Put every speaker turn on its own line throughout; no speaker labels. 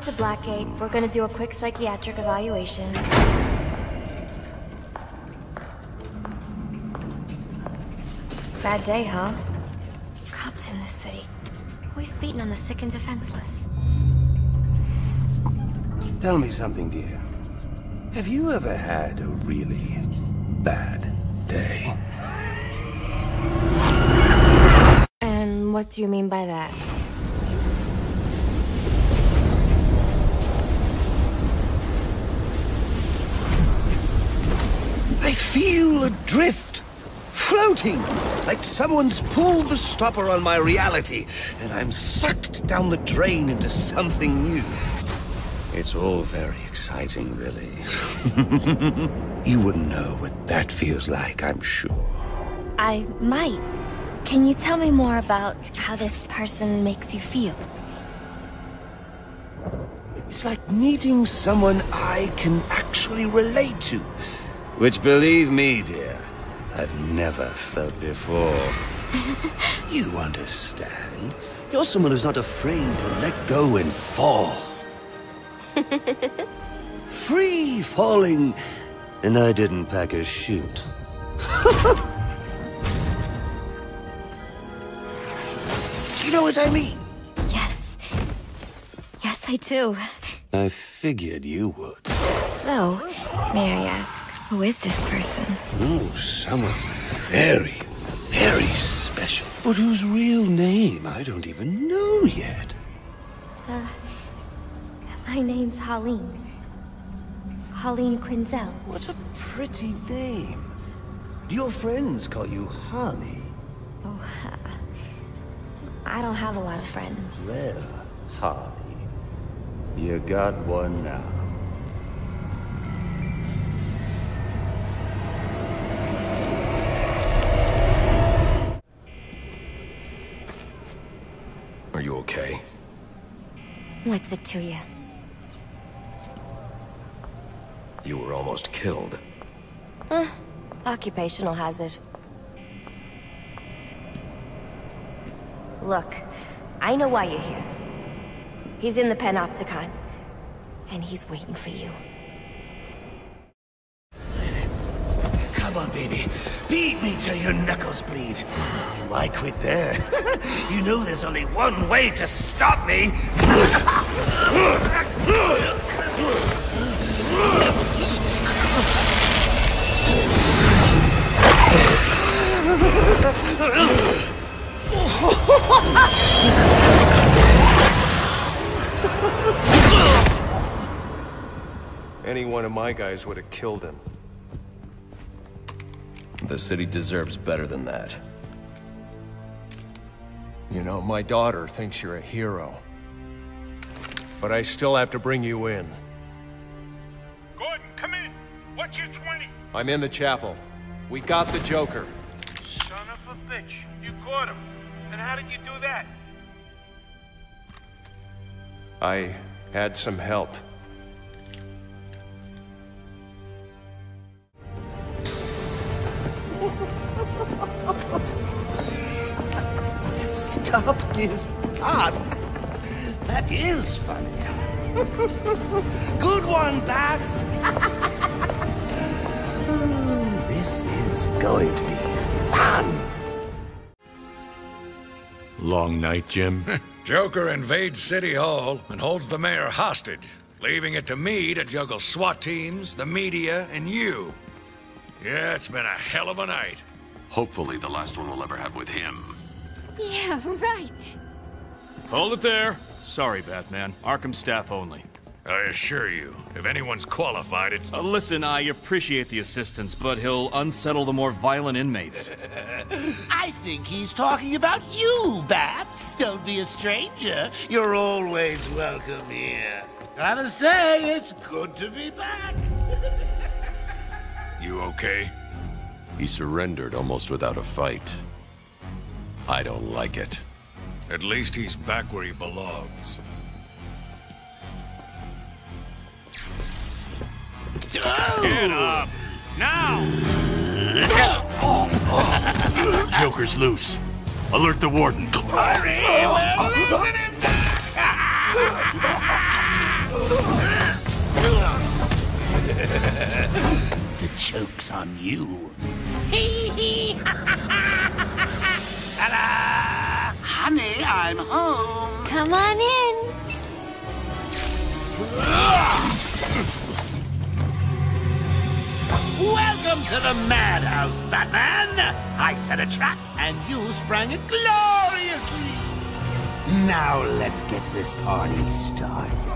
to Blackgate. We're gonna do a quick psychiatric evaluation. Bad day, huh? Cops in this city. Always beating on the sick and defenseless.
Tell me something, dear. Have you ever had a really bad day?
And what do you mean by that?
I feel adrift, floating, like someone's pulled the stopper on my reality, and I'm sucked down the drain into something new. It's all very exciting, really. you wouldn't know what that feels like, I'm sure.
I might. Can you tell me more about how this person makes you feel?
It's like meeting someone I can actually relate to. Which, believe me, dear, I've never felt before. you understand. You're someone who's not afraid to let go and fall. Free falling. And I didn't pack a chute. Do you know what I mean?
Yes. Yes, I do.
I figured you would.
So, may I ask, who is this person?
Oh, someone very, very special. But whose real name I don't even know yet.
Uh, my name's Harleen. Harleen Quinzel.
What a pretty name. Do your friends call you Harley?
Oh, uh, I don't have a lot of friends.
Well, Harley, you got one now.
What's it to you?
You were almost killed.
Uh, occupational hazard. Look, I know why you're here. He's in the Panopticon, and he's waiting for you.
Come on, baby. Beat me till your knuckles bleed. Why quit there? you know there's only one way to stop me.
Any one of my guys would have killed him. The city deserves better than that. You know, my daughter thinks you're a hero. But I still have to bring you in.
Gordon, come in. What's your 20?
I'm in the chapel. We got the Joker.
Son of a bitch. You caught him. And how did you do that?
I had some help.
Stopped his heart. That is funny. Good one, Bats. Oh, this is going to be fun.
Long night, Jim?
Joker invades City Hall and holds the mayor hostage, leaving it to me to juggle SWAT teams, the media, and you. Yeah, it's been a hell of a night.
Hopefully the last one we'll ever have with him.
Yeah, right.
Hold it there. Sorry, Batman. Arkham staff only.
I assure you, if anyone's qualified, it's...
Uh, listen, I appreciate the assistance, but he'll unsettle the more violent inmates.
I think he's talking about you, Bats. Don't be a stranger. You're always welcome here. Gotta say, it's good to be back.
You okay?
He surrendered almost without a fight. I don't like it.
At least he's back where he belongs.
Get up! Now!
Joker's loose. Alert the warden.
Hurry! We're losing him! the joke's on you. Hee hee! Ta-da! Honey, I'm home.
Come on in.
Welcome to the madhouse, Batman! I set a trap, and you sprang it gloriously! Now let's get this party started.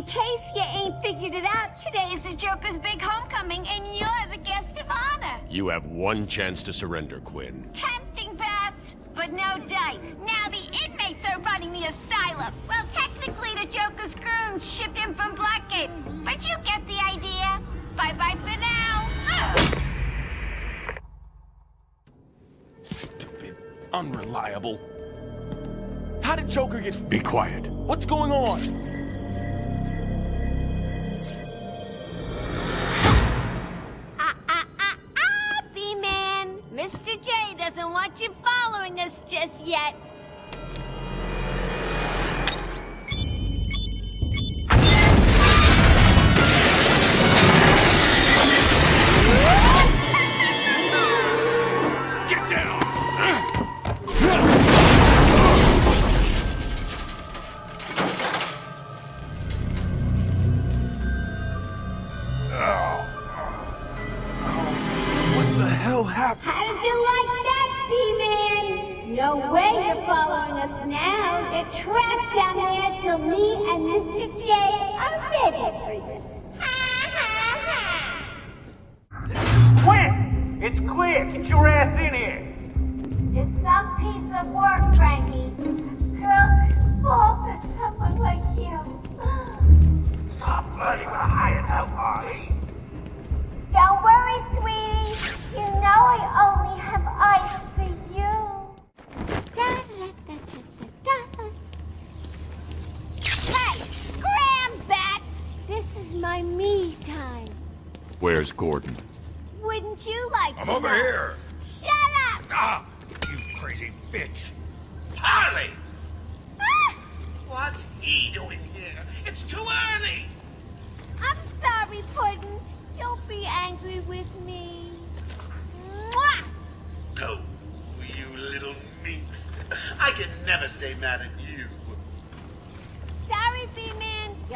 In case you ain't figured it out,
Today is the Joker's big homecoming, and you're the guest of honor.
You have one chance to surrender, Quinn.
Tempting, Bats, but no dice. Now the inmates are running the asylum. Well, technically the Joker's goons shipped in from Blackgate, but you get the idea. Bye-bye for now. Ugh.
Stupid, unreliable. How did Joker get...
Be quiet.
What's going on?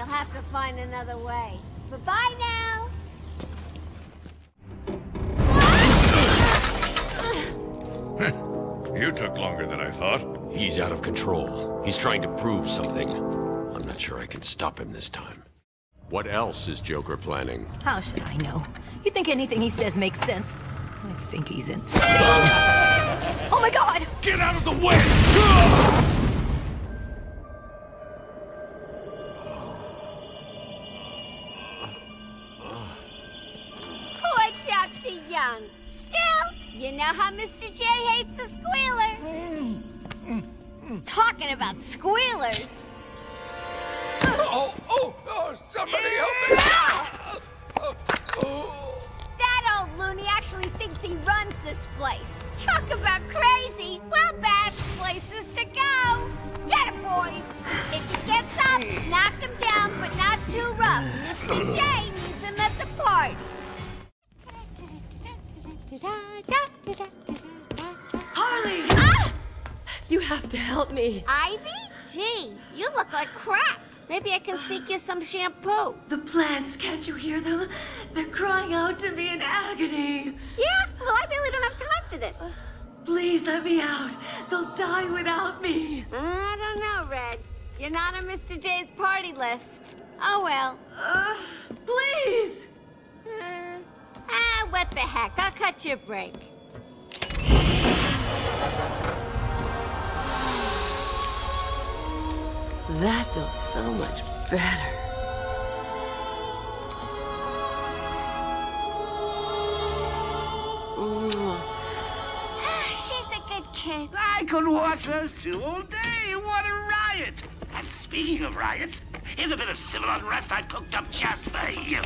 You'll have to find another way. Bye-bye now.
You took longer than I thought.
He's out of control. He's trying to prove something. I'm not sure I can stop him this time. What else is Joker planning?
How should I know? You think anything he says makes sense? I think he's insane. oh my god!
Get out of the way!
Shampoo.
The plants, can't you hear them? They're crying out to me in agony.
Yeah? Well, I really don't have time for this.
Please let me out. They'll die without me.
I don't know, Red. You're not on Mr. J's party list. Oh well.
Uh, please!
Uh, ah, what the heck? I'll cut you a break.
That feels so much better.
could watch those two all day. What a riot! And speaking of riots, here's a bit of civil unrest I cooked up just for you.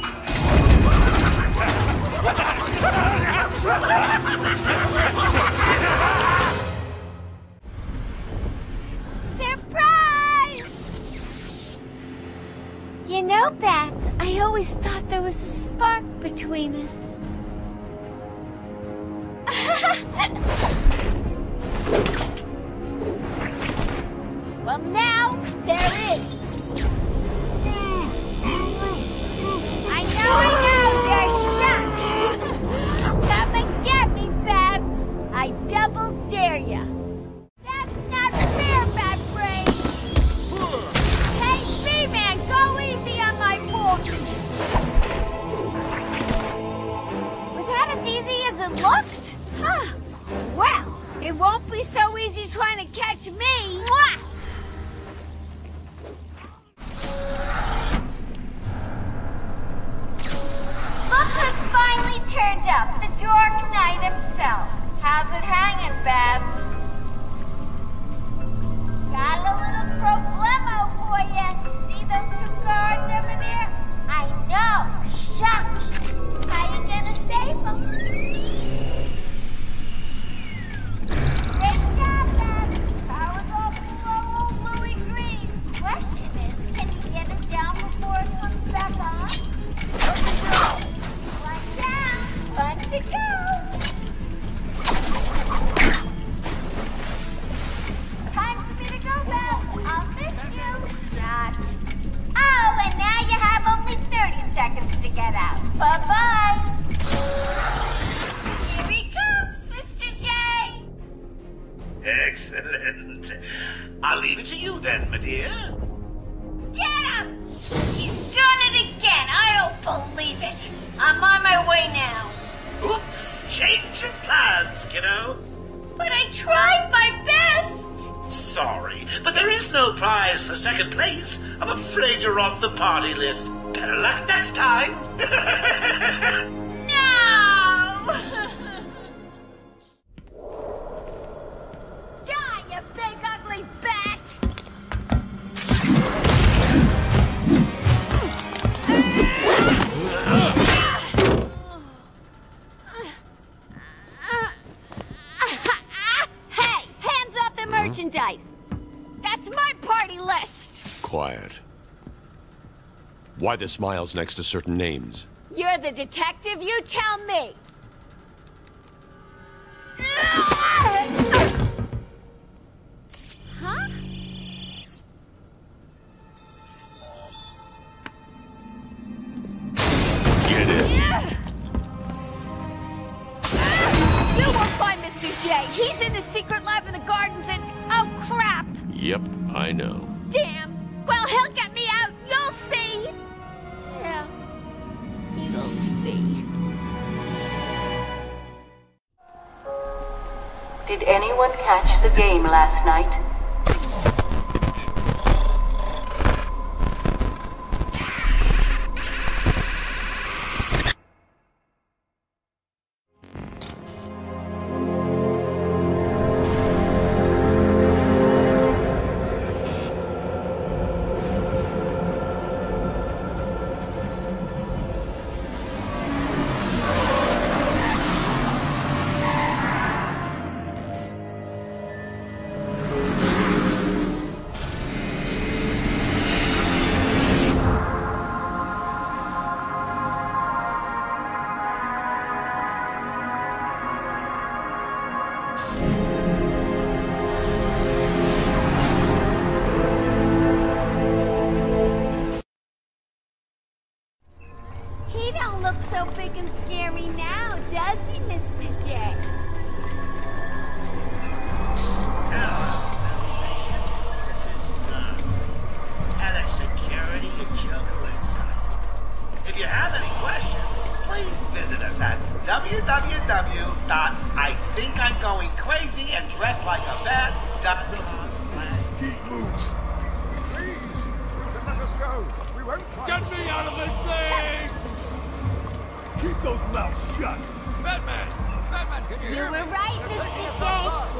Surprise! You know, Bats, I always thought there was a spark between us.
Why the smiles next to certain names?
You're the detective, you tell me! huh?
Get.
You won't find Mr. J. He's in the secret lab in the gardens and... Oh, crap!
Yep, I know.
Damn. Well, he'll get me out. You'll see will see.
Did anyone catch the game last night?
You were right, Mr. J.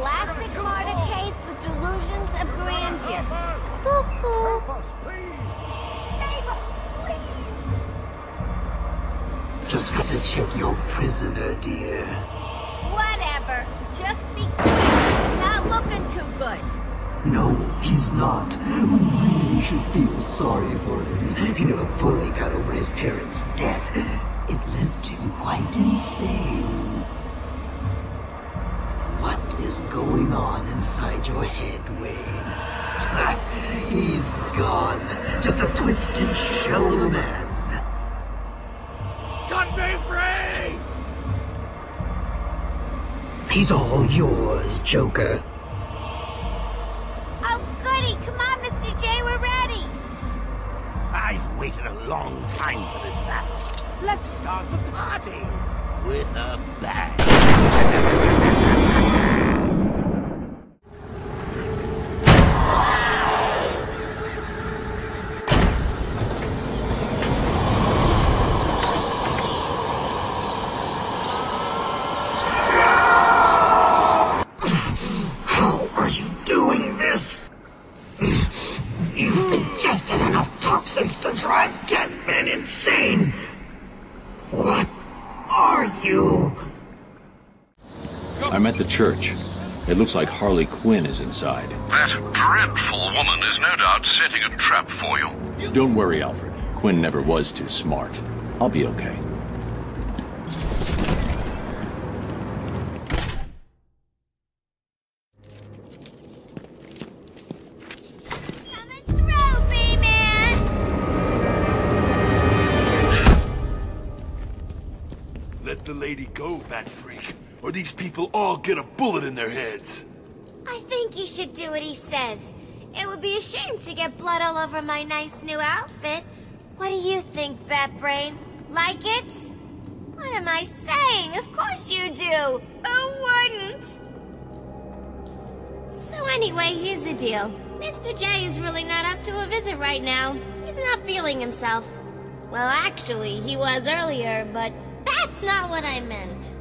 Classic martyr
case with delusions of
grandeur.
Cuckoo. Just got to
check your prisoner, dear.
Whatever. Just be quick. He's not looking too good.
No, he's not. We really should feel sorry for him. He never fully got over his parents' death. It left him quite insane. What is going on inside your head, Wayne? He's gone. Just a twisted shell of a man.
Cut me free!
He's all yours, Joker.
Oh, goody. Come on, Mr. J. We're ready.
I've waited a long time for this dance. Let's start the party with a bang.
How are you doing this? You've ingested enough toxins to drive dead men insane. What are you?
I'm at the church. It looks like Harley Quinn is inside.
That dreadful woman is no doubt setting a trap for you.
Don't worry, Alfred. Quinn never was too smart. I'll be okay.
Throw, B-Man.
Let the lady go, Bat Freak, or these people all get a bullet in their heads.
I think you should do what he says. It would be a shame to get blood all over my nice new outfit. What do you think, Bat Brain? Like it? What am I saying? Of course you do. Who wouldn't? So anyway, here's the deal. Mr. J is really not up to a visit right now. He's not feeling himself. Well, actually, he was earlier, but that's not what I meant.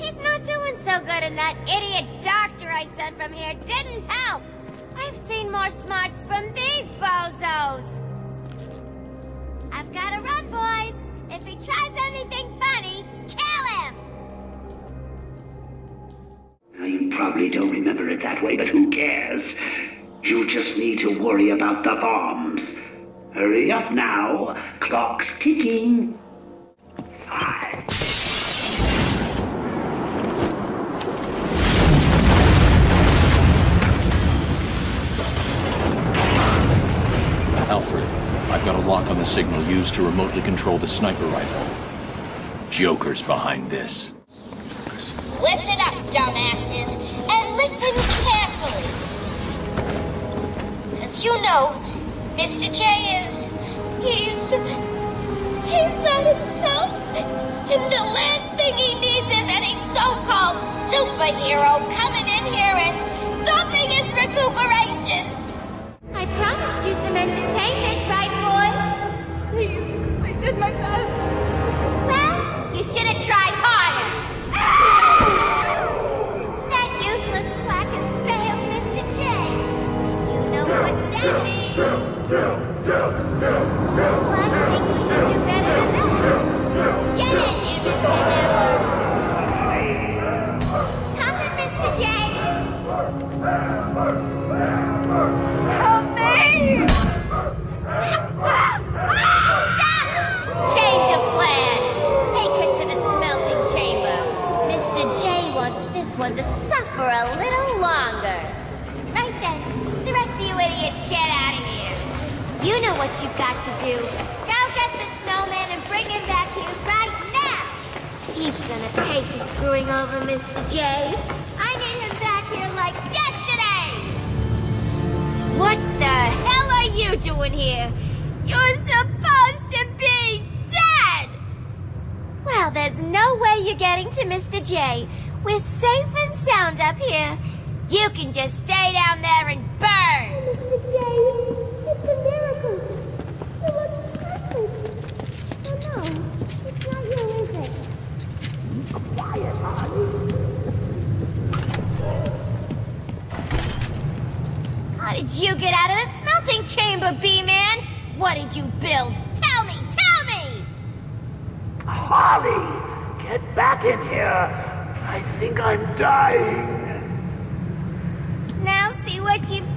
He's not doing so good, and that idiot doctor I sent from here didn't help. I've seen more smarts from these bozos. I've got to run, boys. If he tries anything funny, kill him!
You probably don't remember it that way, but who cares? You just need to worry about the bombs. Hurry up now. Clock's ticking. Five.
Alfred, I've got a lock on the signal used to remotely control the sniper rifle. Joker's behind this.
Listen up, dumbasses, and listen carefully. As you know, Mr. J is. He's. He's not himself.
Harley, Get
back in here. I think I'm dying.
Now see what you've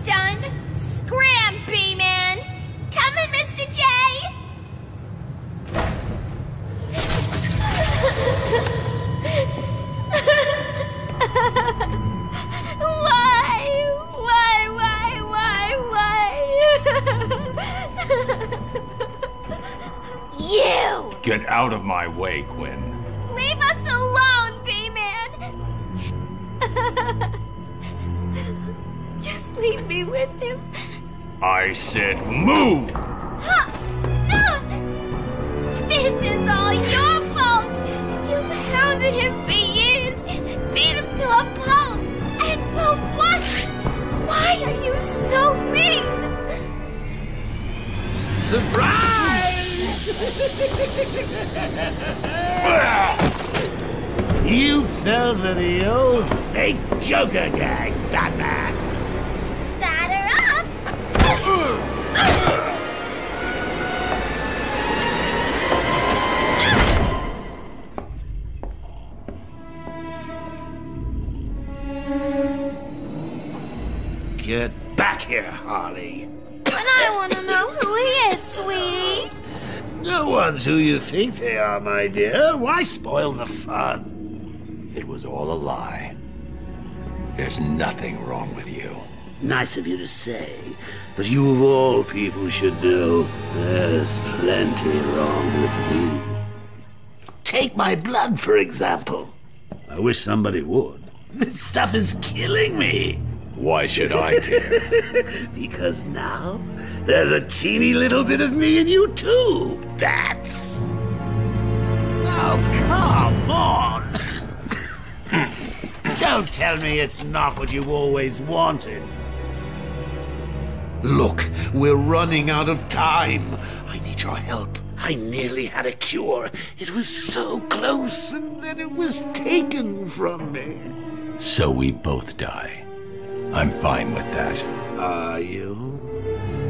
Get out of my way, Quinn.
Leave us alone, B-Man! Just leave me with him.
I said move!
Huh. This is all your fault! You've hounded him for years, beat him to a pulp, and for what? Why are you so mean?
You fell for the old fake Joker gag, Batman.
Batter up!
Get one's who you think they are, my dear. Why spoil the fun?
It was all a lie. There's nothing wrong with you.
Nice of you to say, but you of all people should know there's plenty wrong with me. Take my blood, for example. I wish somebody would. This stuff is killing me.
Why should I care?
because now there's a teeny little bit of me in you too. That's. Oh, come on. Don't tell me it's not what you've always wanted. Look, we're running out of time. I need your help. I nearly had a cure. It was so close, and then it was taken from me.
So we both die. I'm fine with that.
Are you?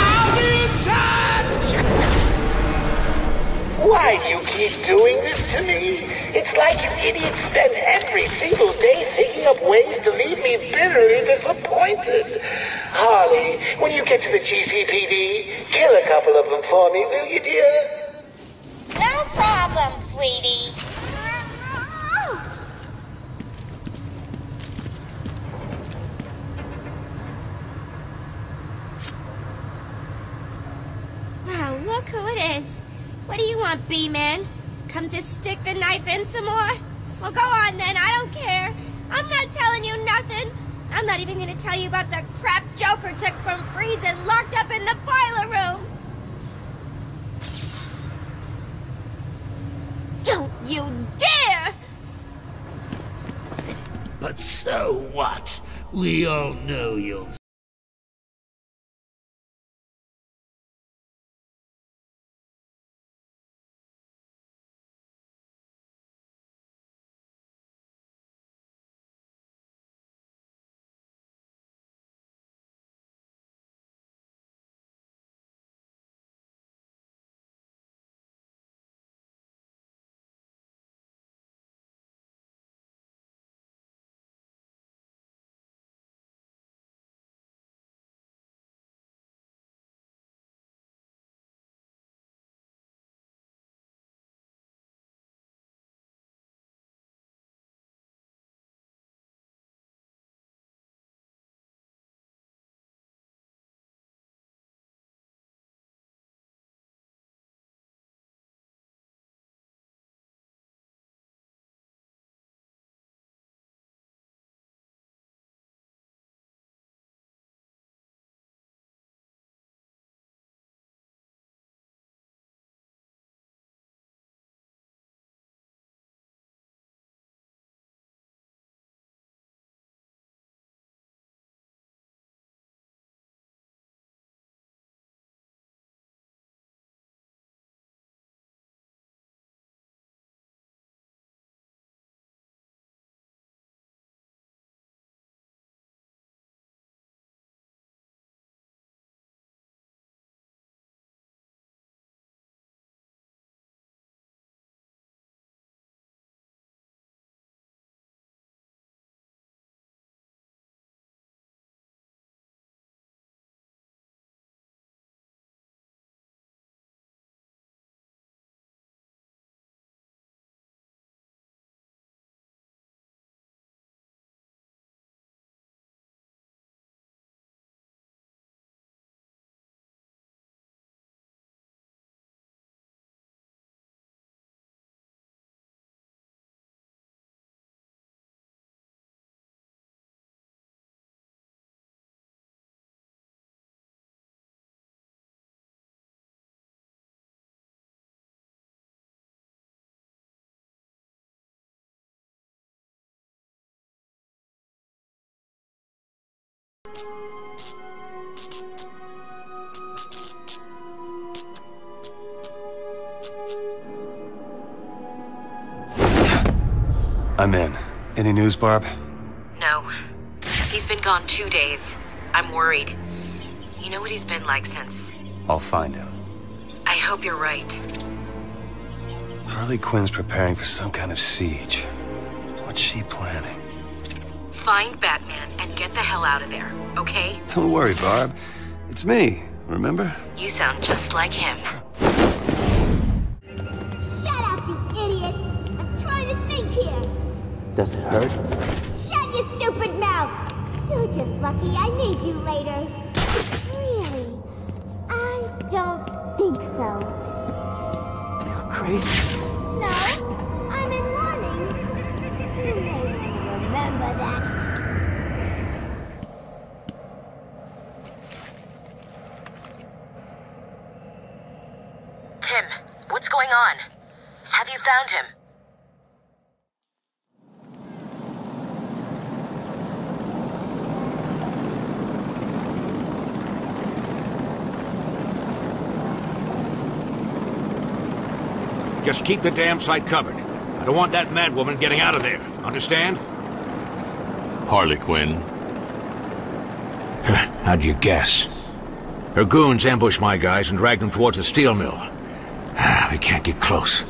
I'll be in touch!
Why do you keep doing this to me? It's like you idiots spend every single day thinking up ways to leave me bitterly disappointed. Harley, when you get to the GCPD, kill a couple of them for me, will you, dear?
No problem, sweetie. Look who it is. What do you want, B-Man? Come to stick the knife in some more? Well, go on then, I don't care. I'm not telling you nothing. I'm not even gonna tell you about the crap Joker took from Freeze and locked up in the boiler room. Don't you dare!
But so what? We all know you'll
I'm in. Any news, Barb?
No. He's been gone two days. I'm worried. You know what he's been like since.
I'll find him.
I hope you're right.
Harley Quinn's preparing for some kind of siege. What's she planning?
Find Batman and get the hell out of there, okay?
Don't worry, Barb. It's me, remember?
You sound just like him.
Shut up, you idiots! I'm trying to think here.
Does it hurt?
Shut your stupid mouth! You're just lucky I need you later. Really? I don't think so.
You're crazy.
No, I'm in mourning. You may want to remember that.
Tim, what's going on? Have you found him?
Just keep the damn site covered. I don't want that madwoman getting out of there. Understand?
Harley Quinn.
How'd you guess? Her goons ambushed my guys and dragged them towards the steel mill. we can't get close.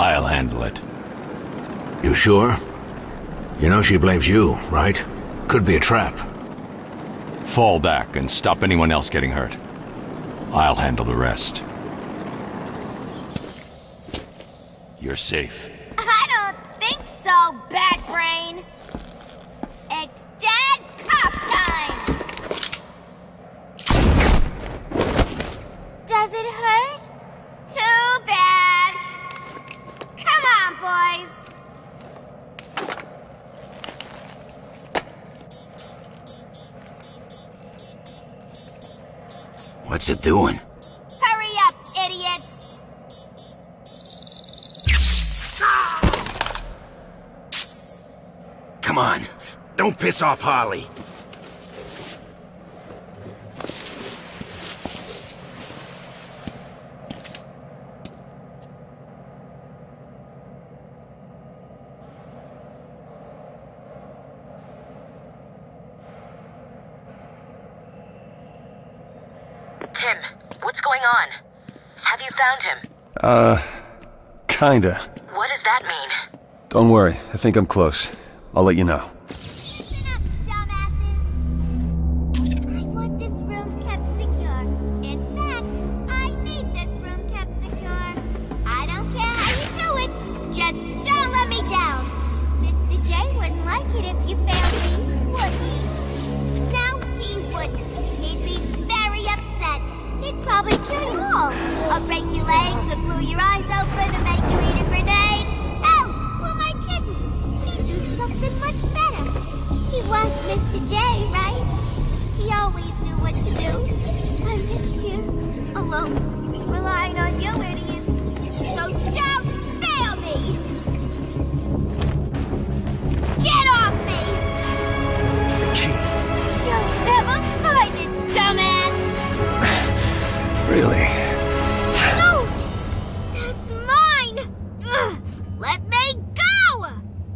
I'll handle it.
You sure? You know she blames you, right? Could be a trap.
Fall back and stop anyone else getting hurt. I'll handle the rest. You're safe.
I don't think so, Bat Brain.
What's it doing?
Hurry up, idiot!
Come on. Don't piss off Harley.
Tim, what's going on? Have you found him?
Uh, kinda.
What does that mean?
Don't worry, I think I'm close. I'll let you know.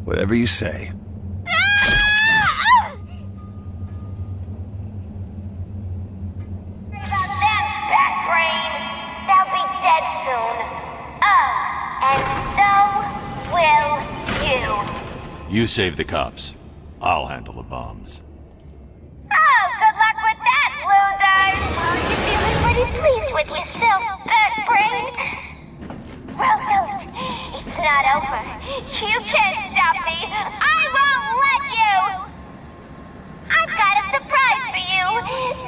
And you
say.
Uh, you.
You save the cops. I'll handle the bombs.
Oh, good luck with that, losers! You're feeling pretty pleased with yourself, Bat Brain. Well, don't. It's not over. You can't stop me. I won't let you! I've got a surprise for you.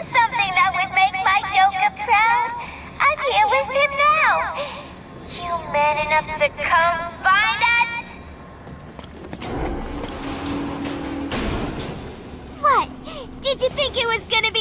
Something that would make my Joker proud. I'm here with him now. You man enough to come find us?
What? Did you think it was gonna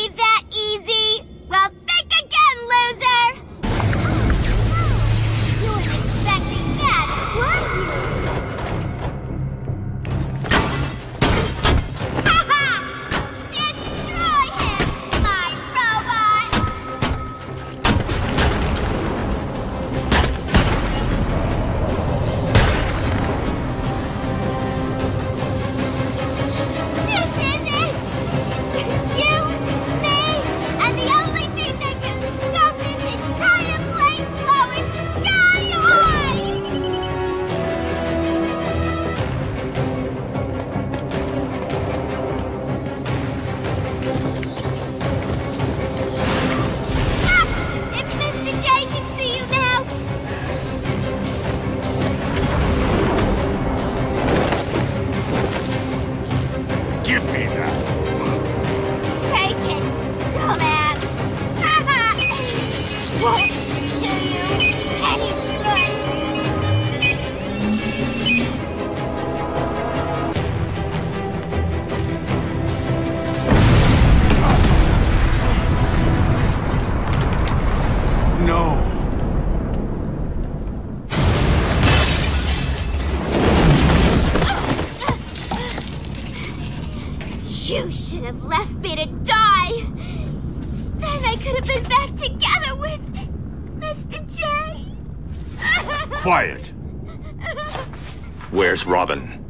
Robin?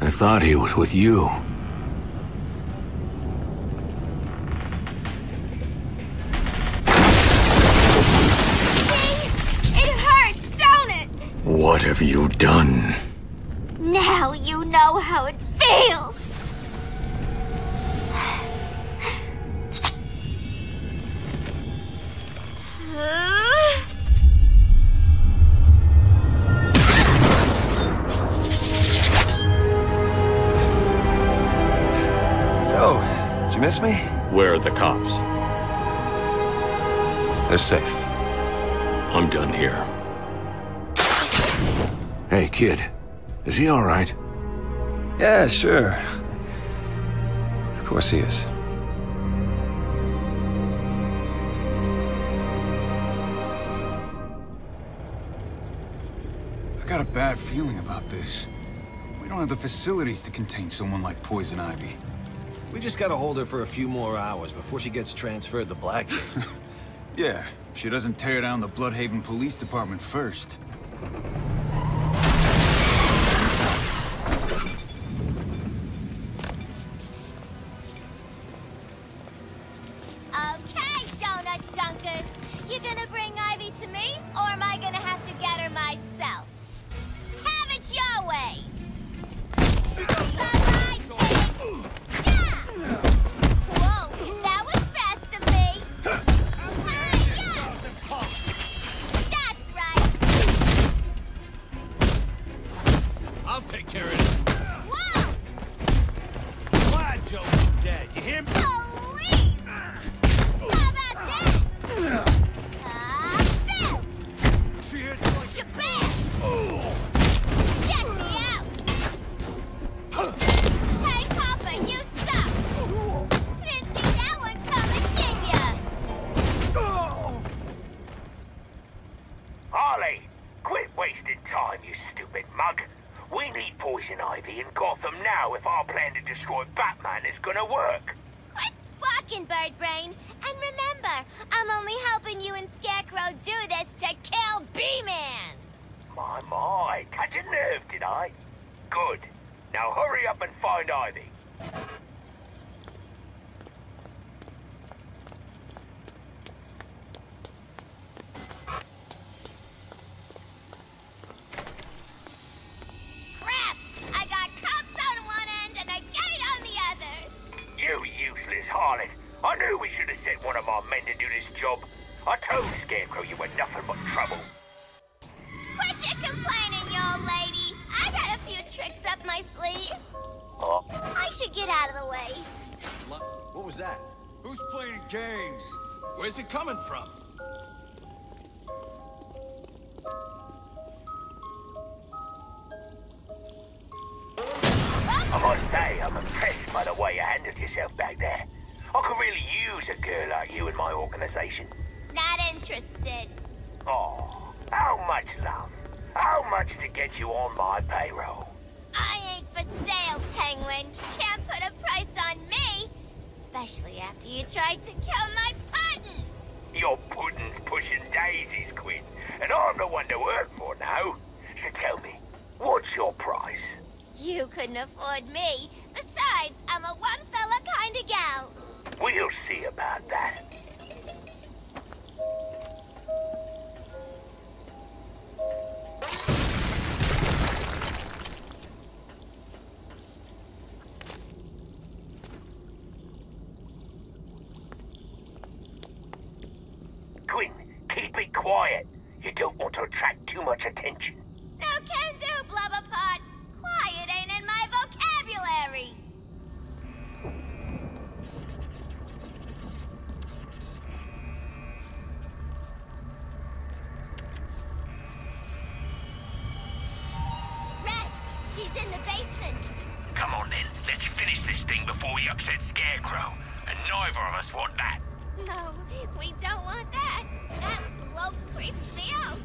I thought he was with you.
What have you done?
Yeah, sure. Of course he is.
I got a bad feeling about this. We don't have the facilities to contain someone like Poison Ivy.
We just gotta hold her for a few more hours before she gets transferred to Black.
yeah, she doesn't tear down the Bludhaven Police Department first.
this
job. I told Scarecrow you were nothing but trouble. In the
basement.
Come on then, let's finish this thing before he upsets Scarecrow. And neither of us want that.
No, we don't want that. That bloke creeps me out.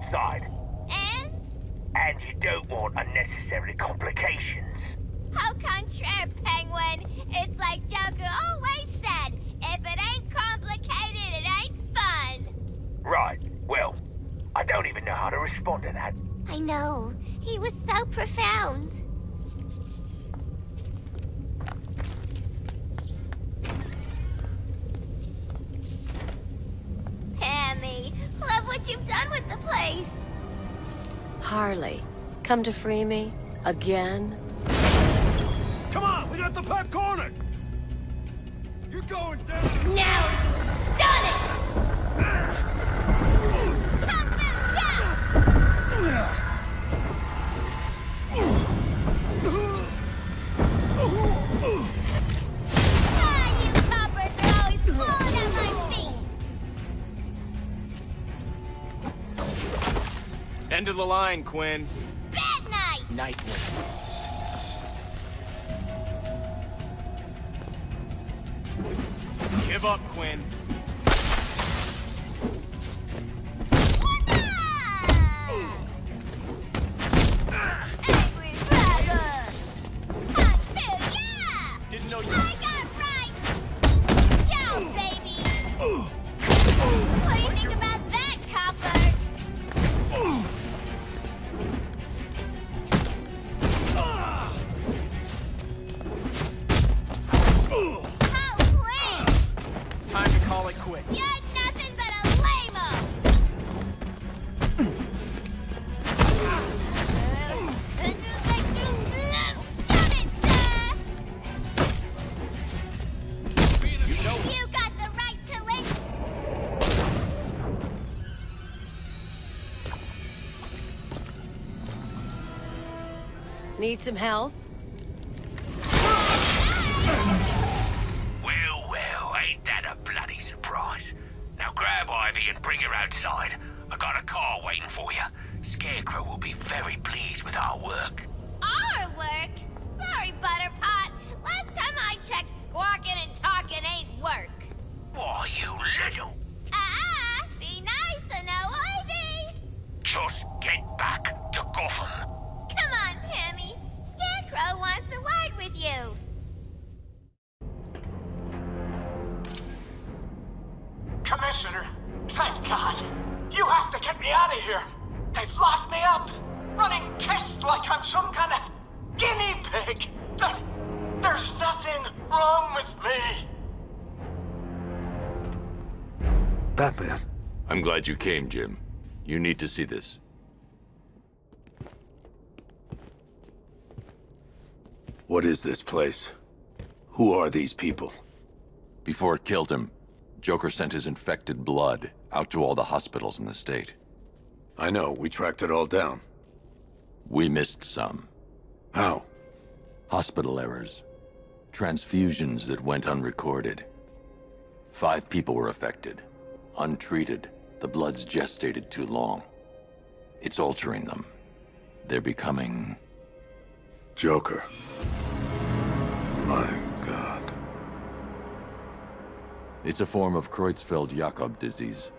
Outside.
Come to free me? Again?
Come on, we got the pep cornered. You're going down.
Now you've done it! Kung Fu Chop! You coppers are always falling at my feet!
End of the line, Quinn. Give up, Quinn.
Need some help?
Well, well, ain't that a bloody surprise? Now grab Ivy and bring her outside. I got a car waiting for you. Scarecrow will be very pleased with our work.
Our work? Sorry, Butterpot. Last time I checked, squawking and talking ain't work.
Why, you little...
Ah, be nice, I know, Ivy.
Just get back to Gotham.
Come on, Pammy. Scarecrow wants a word with you.
Commissioner, thank God. You have to get me out of here. They've locked me up, running tests like I'm some kind of guinea pig. There- There's nothing wrong with me.
Batman.
I'm glad you came, Jim. You need to see this.
What is this place? Who are these people?
Before it killed him, Joker sent his infected blood out to all the hospitals in the state.
I know, we tracked it all down.
We missed some.
How?
Hospital errors. Transfusions that went unrecorded. Five people were affected. Untreated, the blood's gestated too long. It's altering them. They're becoming...
Joker. My god.
It's a form of Creutzfeldt-Jakob disease,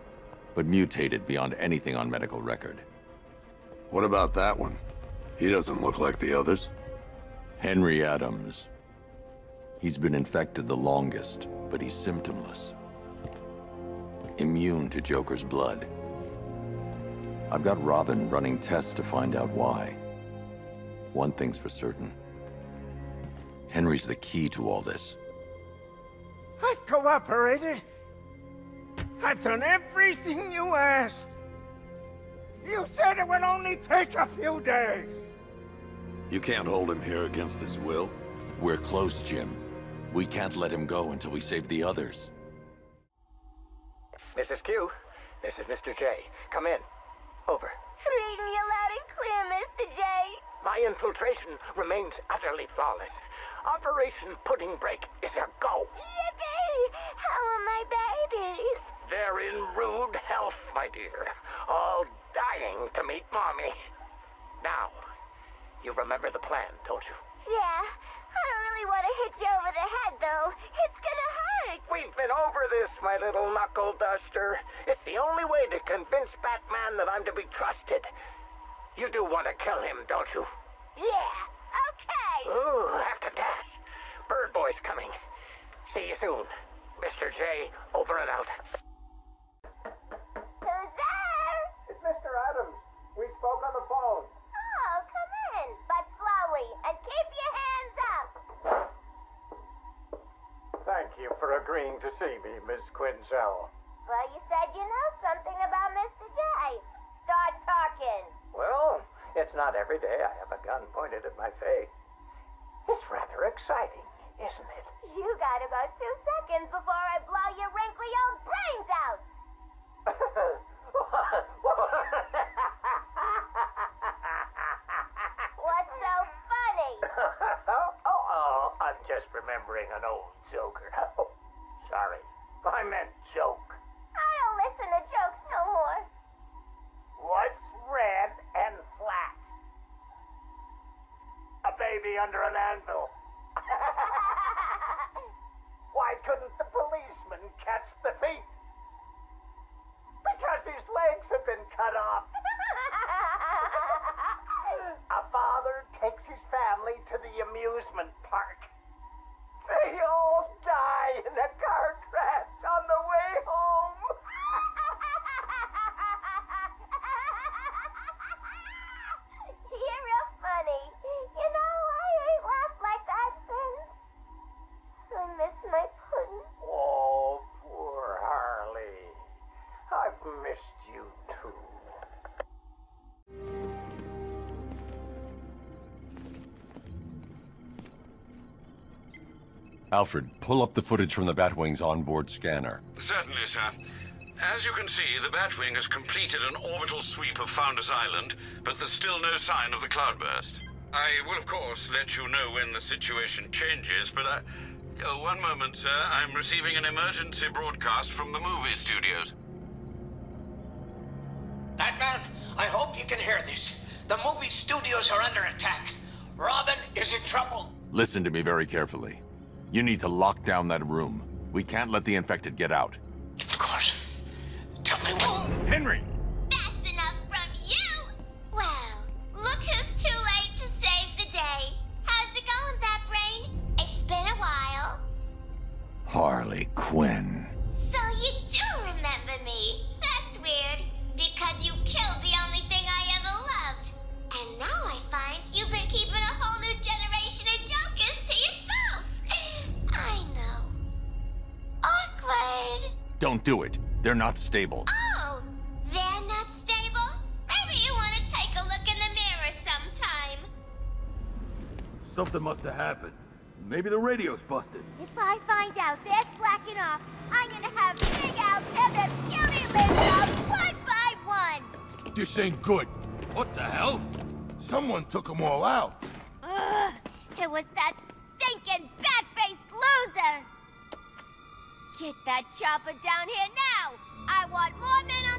but mutated beyond anything on medical record.
What about that one? He doesn't look like the others.
Henry Adams. He's been infected the longest, but he's symptomless. immune to Joker's blood. I've got Robin running tests to find out why. One thing's for certain. Henry's the key to all this.
I've cooperated. I've done everything you asked. You said it would only take a few days.
You can't hold him here against his will. We're close, Jim. We can't let him go until we save the others.
Mrs. Q, this is Mr. J. Come in. Over.
Read me loud and clear, Mr. J.
My infiltration remains utterly flawless. Operation Pudding Break is a go.
Yippee! How are my babies?
They're in rude health, my dear. All dying to meet Mommy. Now, you remember the plan, don't you?
Yeah. I don't really want to hit you over the head, though. It's gonna hurt.
We've been over this, my little knuckle duster. It's the only way to convince Batman that I'm to be trusted. You do want to kill him, don't you?
Yeah. Okay.
Ooh, have to dash. Bird Boy's coming. See you soon. Mr. J, over and out.
Who's there?
It's Mr. Adams. We spoke on the phone.
Oh, come in, but slowly, and keep your hands up.
Thank you for agreeing to see me, Miss Quinzel.
Well, you said you know something about Mr. J. Start talking.
Well, it's not every day I have a gun pointed at my face. It's rather exciting, isn't it?
You gotta go two seconds before I blow your wrinkly old brains out. What's so funny?
oh, oh, oh, I'm just remembering an old
Alfred, pull up the footage from the Batwing's onboard scanner.
Certainly, sir. As you can see, the Batwing has completed an orbital sweep of Founders Island, but there's still no sign of the cloudburst. I will, of course, let you know when the situation changes, but I... Oh, one moment, sir. I'm receiving an emergency broadcast from the movie studios.
Batman, I hope you can hear this. The movie studios are under attack. Robin is in trouble.
Listen to me very carefully. You need to lock down that room. We can't let the infected get out.
Of course. Tell me what.
Henry!
Awkward.
Don't do it. They're not stable.
Oh, they're not stable? Maybe you want to take a look in the mirror sometime.
Something must have happened. Maybe the radio's busted.
If I find out they're slacking off, I'm gonna have Big Al tear their puny limbs off one by one.
This ain't good.
What the hell?
Someone took them all out.
Ugh, it was that Get that chopper down here now. I want more men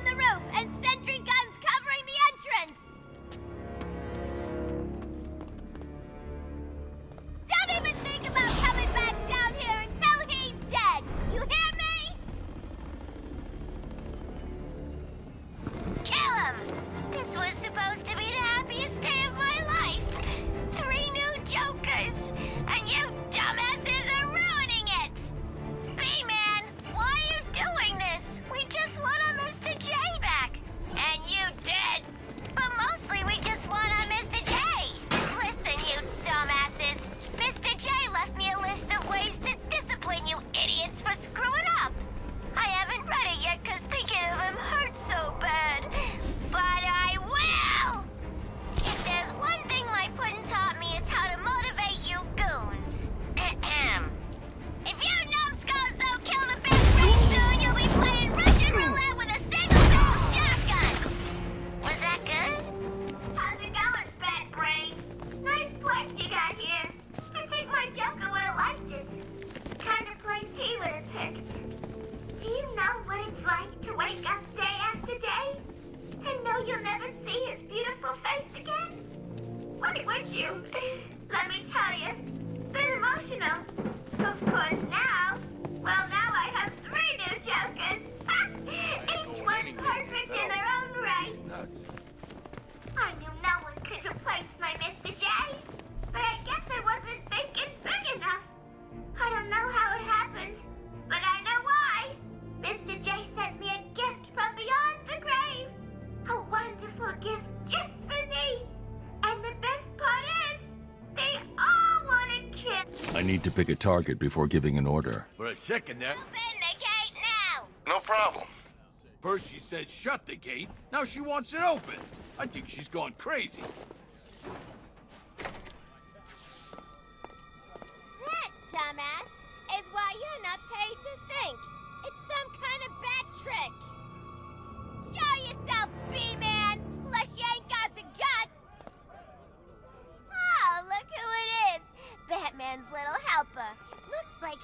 pick a target before giving an order.
For a second there.
Open the gate now.
No problem.
First she said shut the gate, now she wants it open. I think she's gone crazy.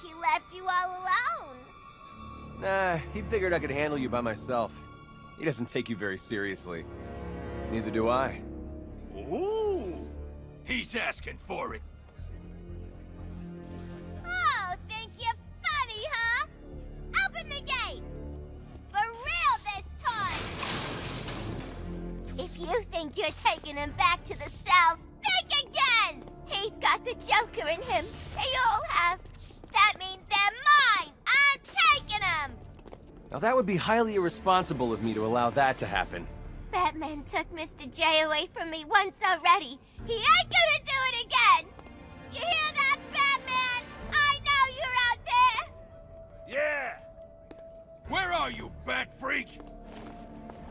He left you all alone.
Nah, he figured I could handle you by myself. He doesn't take you very seriously. Neither do I.
Ooh, he's asking for it.
Oh, think you're funny, huh? Open the gate! For real this time! If you think you're taking him back to the cells, think again! He's got the Joker in him. They all have. That means they're mine! I'm taking them!
Now that would be highly irresponsible of me to allow that to happen.
Batman took Mr. J away from me once already. He ain't gonna do it again! You hear that, Batman? I know you're out there!
Yeah! Where are you, bat freak?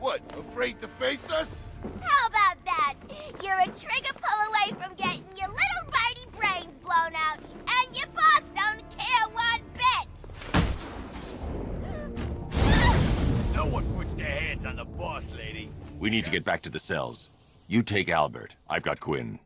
What, afraid to face us?
How about that? You're a trigger pull away from getting your little bitey brains blown out,
on the boss lady.
We need to get back to the cells. You take Albert. I've got Quinn.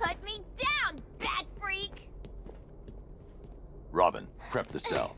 Put me down, bat freak!
Robin, prep the cell.